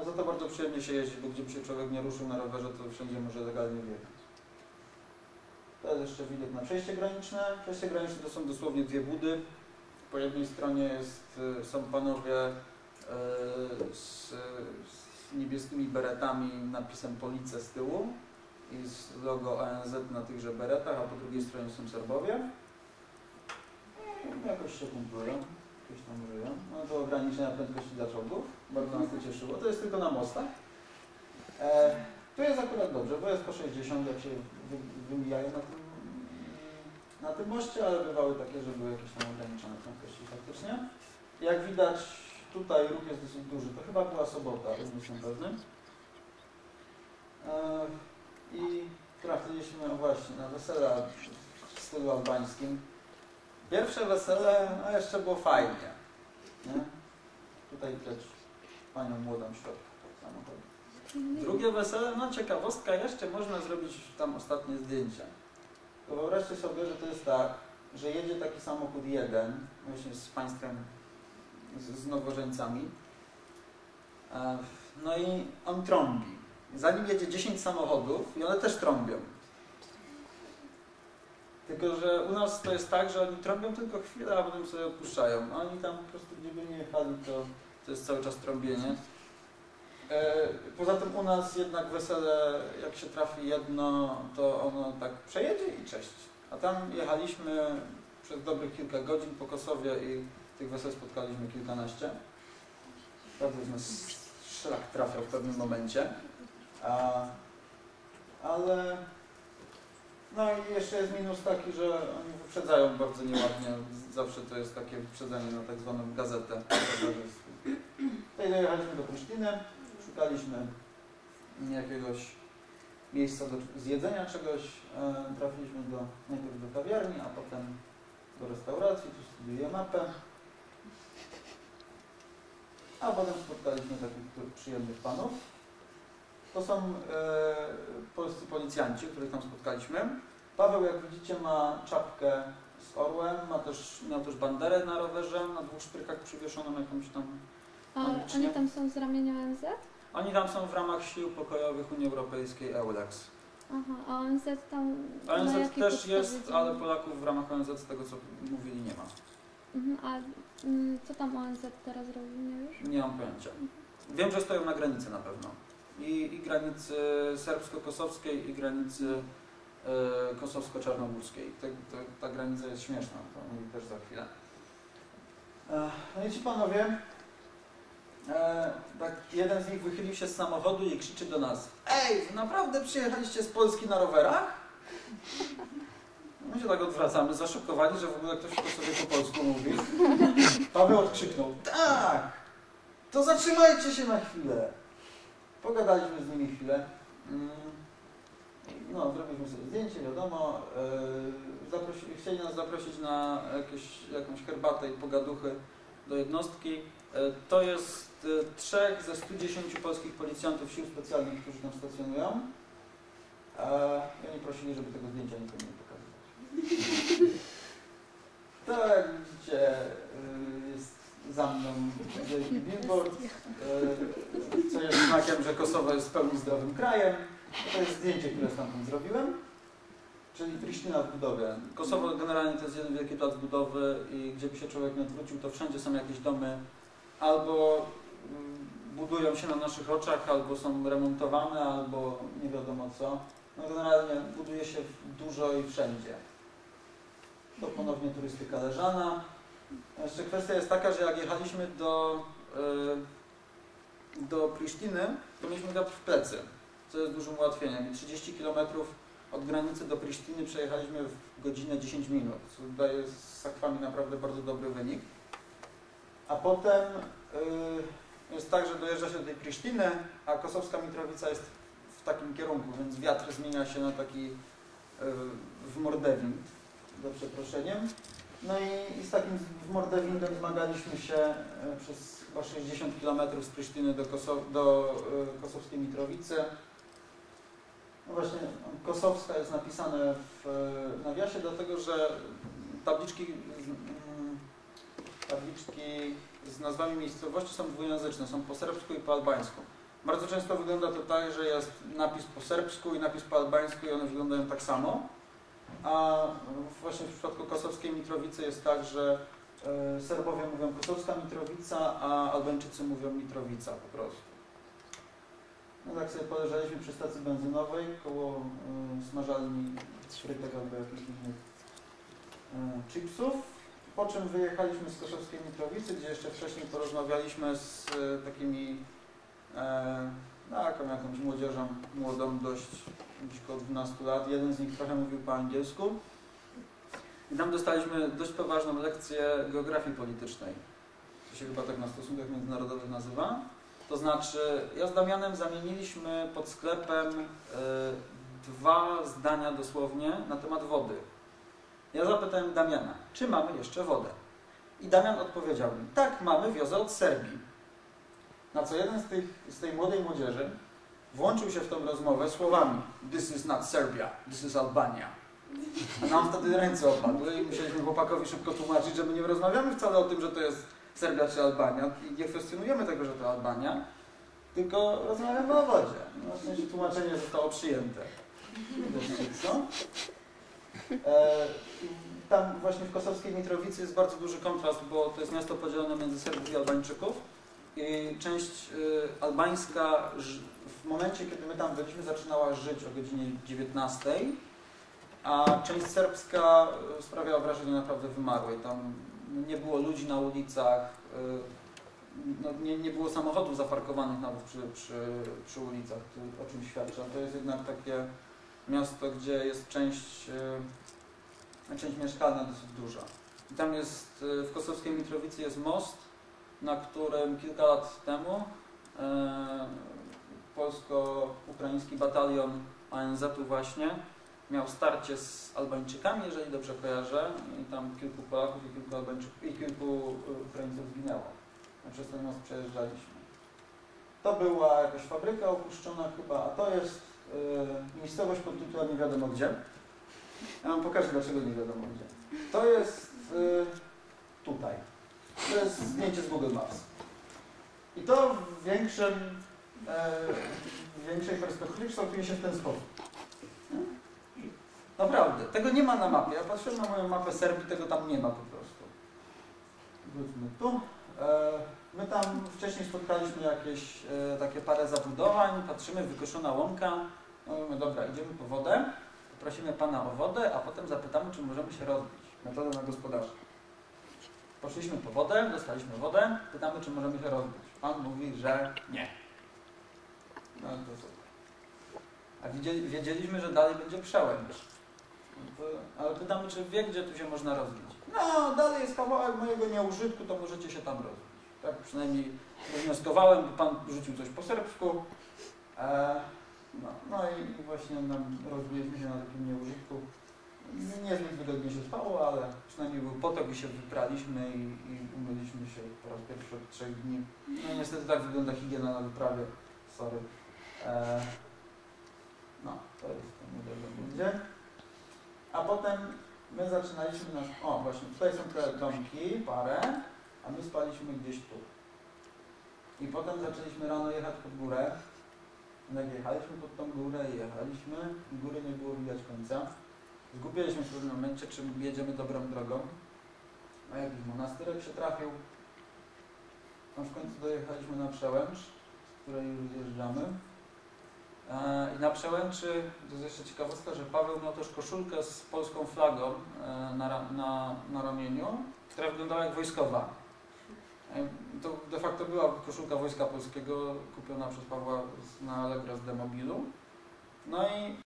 A za to bardzo przyjemnie się jeździ, bo gdzie się człowiek nie ruszył na rowerze, to wszędzie może legalnie wjechać. To jest jeszcze widok na przejście graniczne. Przejście graniczne to są dosłownie dwie budy. Po jednej stronie jest, y, są panowie y, z, z niebieskimi beretami, napisem Police z tyłu i z logo ONZ na tychże beretach, a po drugiej stronie są Serbowie. No, jakoś się kumplują, jakieś tam żyją. No do ograniczenia prędkości dla czołgów, bardzo nas to cieszyło. To jest tylko na mostach. E, tu jest akurat dobrze, bo jest po 60, jak się wy, wymijają na tym, na tym moście, ale bywały takie, że były jakieś tam ograniczone prędkości faktycznie. Jak widać, tutaj ruch jest dosyć duży. To chyba była sobota, nie jestem pewny. E, I trafiliśmy, właśnie, na wesela w stylu albańskim. Pierwsze wesele, no jeszcze było fajnie. Nie? Tutaj też panią młodą w środku samochodu. Drugie wesele, no ciekawostka, jeszcze można zrobić tam ostatnie zdjęcia. To wyobraźcie sobie, że to jest tak, że jedzie taki samochód jeden, właśnie z państwem, z, z nowożeńcami, e, no i on trąbi. Za nim jedzie 10 samochodów i one też trąbią. Tylko, że u nas to jest tak, że oni trąbią tylko chwilę, a potem sobie odpuszczają. A oni tam po prostu gdzie nie jechali, to, to jest cały czas trąbienie. E, Poza tym u nas jednak wesele, jak się trafi jedno, to ono tak przejedzie i cześć. A tam jechaliśmy przez dobrych kilka godzin po Kosowie i tych wesel spotkaliśmy kilkanaście. Prawda, że nas szlak trafiał w pewnym momencie. A, ale no i jeszcze jest minus taki, że oni wyprzedzają bardzo nieładnie. Zawsze to jest takie wyprzedzenie na tak zwaną gazetę. Tutaj dojechaliśmy do Prisztiny, szukaliśmy jakiegoś miejsca do zjedzenia czegoś. E, Trafiliśmy do, najpierw do kawiarni, a potem do restauracji. Tu studiuję mapę. A potem spotkaliśmy takich przyjemnych panów. To są e, polscy policjanci, których tam spotkaliśmy. Paweł, jak widzicie, ma czapkę z orłem, ma też, miał też banderę na rowerze, na dwóch szprychach przywieszoną jakąś tam. A oni tam są z ramienia ONZ? Oni tam są w ramach sił pokojowych Unii Europejskiej EULEX. Aha, a ONZ tam na ONZ jakiej też podstawie jest, działa? ale Polaków w ramach ONZ z tego co mówili nie ma. Mhm, a mm, co tam ONZ teraz robi, nie wiesz? Nie mam pojęcia. Wiem, że stoją na granicy na pewno. I, i granicy serbsko-kosowskiej i granicy e, kosowsko-czarnogórskiej. Te, te, ta granica jest śmieszna, to mówię też za chwilę. E, no i ci panowie, e, tak jeden z nich wychylił się z samochodu i krzyczy do nas Ej, naprawdę przyjechaliście z Polski na rowerach? My się tak odwracamy, zaszokowani, że w ogóle ktoś po sobie po polsku mówi. Paweł odkrzyknął, tak, to zatrzymajcie się na chwilę. Pogadaliśmy z nimi chwilę. Mm, No, zrobiliśmy sobie zdjęcie, wiadomo. Yy, Zaprosi, chcieli nas zaprosić na jakieś, jakąś herbatę i pogaduchy do jednostki. Yy, To jest yy, trzech ze 110 polskich policjantów sił specjalnych, którzy tam stacjonują. E, I oni prosili, żeby tego zdjęcia nikomu nie pokazywać. Yy, jest za mną wielki billboard, yy, co jest znakiem, że Kosowo jest w pełni zdrowym krajem. To jest zdjęcie, które stamtąd zrobiłem, czyli Prisztyna w budowie. Kosowo generalnie to jest jeden wielki plac budowy i gdzie by się człowiek nie odwrócił, to wszędzie są jakieś domy albo mm, budują się na naszych oczach, albo są remontowane, albo nie wiadomo co. No generalnie buduje się dużo i wszędzie. To ponownie turystyka leżana. Jeszcze kwestia jest taka, że jak jechaliśmy do, y, do Prisztiny, to mieliśmy wiatr w plecy, co jest dużym ułatwieniem. I 30 km od granicy do Prisztiny przejechaliśmy w godzinę 10 minut, co daje z sakwami naprawdę bardzo dobry wynik. A potem y, jest tak, że dojeżdża się do tej Prisztiny, a kosowska Mitrowica jest w takim kierunku, więc wiatr zmienia się na taki y, w mordewin, za przeproszeniem. No i, i z takim mordewindem zmagaliśmy się e, przez chyba 60 km z Prysztyny do, Kosow, do e, kosowskiej Mitrowicy. No właśnie, kosowska jest napisane w e, nawiasie, dlatego że tabliczki, mm, tabliczki z nazwami miejscowości są dwujęzyczne, są po serbsku i po albańsku. Bardzo często wygląda to tak, że jest napis po serbsku i napis po albańsku i one wyglądają tak samo. A właśnie w przypadku kosowskiej Mitrowicy jest tak, że e, Serbowie mówią kosowska Mitrowica, a Albańczycy mówią Mitrowica po prostu. No tak sobie poleżeliśmy przy stacji benzynowej koło y, smażalni frytek albo jakichś innych y, chipsów. Po czym wyjechaliśmy z Koszowskiej Mitrowicy, gdzie jeszcze wcześniej porozmawialiśmy z takimi e, taką jakąś młodzieżą, młodą dość, około 12 lat. Jeden z nich trochę mówił po angielsku. I tam dostaliśmy dość poważną lekcję geografii politycznej. To się chyba tak na stosunkach międzynarodowych nazywa. To znaczy, ja z Damianem zamieniliśmy pod sklepem y, dwa zdania dosłownie na temat wody. Ja zapytałem Damiana, czy mamy jeszcze wodę? I Damian odpowiedział mi, tak, mamy wiozę od Serbii. Na co jeden z, tych, z tej młodej młodzieży włączył się w tą rozmowę słowami This is not Serbia, this is Albania. A nam wtedy ręce opadły i musieliśmy chłopakowi szybko tłumaczyć, że my nie rozmawiamy wcale o tym, że to jest Serbia czy Albania i nie kwestionujemy tego, że to Albania, tylko rozmawiamy o wodzie. No, w sensie tłumaczenie zostało przyjęte. Szybko. E, tam właśnie w Kosowskiej Mitrowicy jest bardzo duży kontrast, bo to jest miasto podzielone między Serbów i Albańczyków. I część y, albańska w momencie, kiedy my tam byliśmy, zaczynała żyć o godzinie 19, a część serbska y, sprawiała wrażenie naprawdę wymarłej. Tam nie było ludzi na ulicach, y, no, nie, nie było samochodów zaparkowanych nawet przy, przy, przy ulicach, o czym świadczy. To jest jednak takie miasto, gdzie jest część, y, część mieszkalna dosyć duża. I tam jest, y, w Kosowskiej Mitrowicy jest most, na którym kilka lat temu e, polsko-ukraiński batalion ANZ-u właśnie miał starcie z Albańczykami, jeżeli dobrze kojarzę, i tam kilku Polaków i kilku i kilku y, Ukraińców zginęło. Przez ten most przejeżdżaliśmy. To była jakaś fabryka opuszczona chyba, a to jest y, miejscowość pod tytułem nie wiadomo gdzie. Ja wam pokażę dlaczego nie wiadomo gdzie. To jest tutaj. To jest zdjęcie z Google Maps. I to w większym, e, w większej perspektywie kształtuje się w ten sposób. Naprawdę, tego nie ma na mapie. Ja patrzyłem na moją mapę Serbii, tego tam nie ma po prostu. Wróćmy tu. E, my tam wcześniej spotkaliśmy jakieś e, takie parę zabudowań, patrzymy, wykoszona łąka. No mówimy, dobra, idziemy po wodę, poprosimy Pana o wodę, a potem zapytamy, czy możemy się rozbić. Metoda na gospodarza. Poszliśmy po wodę, dostaliśmy wodę, pytamy, czy możemy się rozbić. Pan mówi, że nie. No to super. A wiedzieli, wiedzieliśmy, że dalej będzie przełęcz. No ale pytamy, czy wie, gdzie tu się można rozbić. No, dalej jest kawałek mojego nieużytku, to możecie się tam rozbić. Tak przynajmniej wywnioskowałem, bo Pan rzucił coś po serbsku. E, no, no i właśnie nam rozbiliśmy się na takim nieużytku. Niezbyt wygodnie się spało, ale przynajmniej był potok i się wypraliśmy i, i umyliśmy się po raz pierwszy od trzech dni. No niestety tak wygląda higiena na wyprawie. Sorry. E, no, to jest ten model będzie. A potem my zaczynaliśmy nasz... O, właśnie, tutaj są te domki, parę, a my spaliśmy gdzieś tu. I potem zaczęliśmy rano jechać pod górę. Jak jechaliśmy pod tą górę i jechaliśmy, góry nie było widać końca. Zgubiliśmy w pewnym momencie, czy jedziemy dobrą drogą. A jakiś monasterek się trafił. A w końcu dojechaliśmy na przełęcz, z której już zjeżdżamy. E, I na przełęczy, to jest jeszcze ciekawostka, że Paweł miał też koszulkę z polską flagą e, na, na, na ramieniu, która wyglądała jak wojskowa. E, To de facto była koszulka Wojska Polskiego kupiona przez Pawła na Allegro z Demobilu. No i